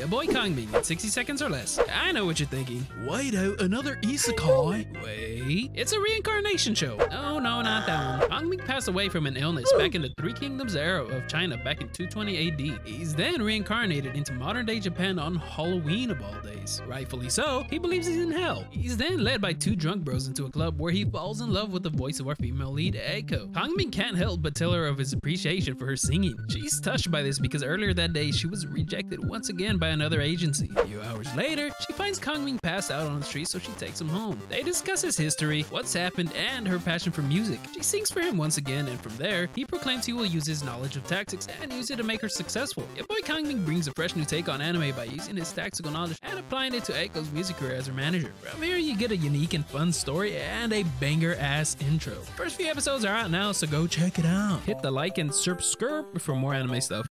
Your boy Kongming in 60 seconds or less. I know what you're thinking. Wait out, another isekai? Wait, it's a reincarnation show. No, no, not that one. Passed away from an illness back in the Three Kingdoms era of China back in 220 AD. He's then reincarnated into modern day Japan on Halloween of all days. Rightfully so, he believes he's in hell. He's then led by two drunk bros into a club where he falls in love with the voice of our female lead, Eiko. Kongming can't help but tell her of his appreciation for her singing. She's touched by this because earlier that day she was rejected once again by another agency. A few hours later, she finds Kongming passed out on the street so she takes him home. They discuss his history, what's happened, and her passion for music. She sings for him once again and from there, he proclaims he will use his knowledge of tactics and use it to make her successful. Your boy Kongming brings a fresh new take on anime by using his tactical knowledge and applying it to Eiko's music career as her manager. From here, you get a unique and fun story and a banger ass intro. First few episodes are out now, so go check it out. Hit the like and subscribe for more anime stuff.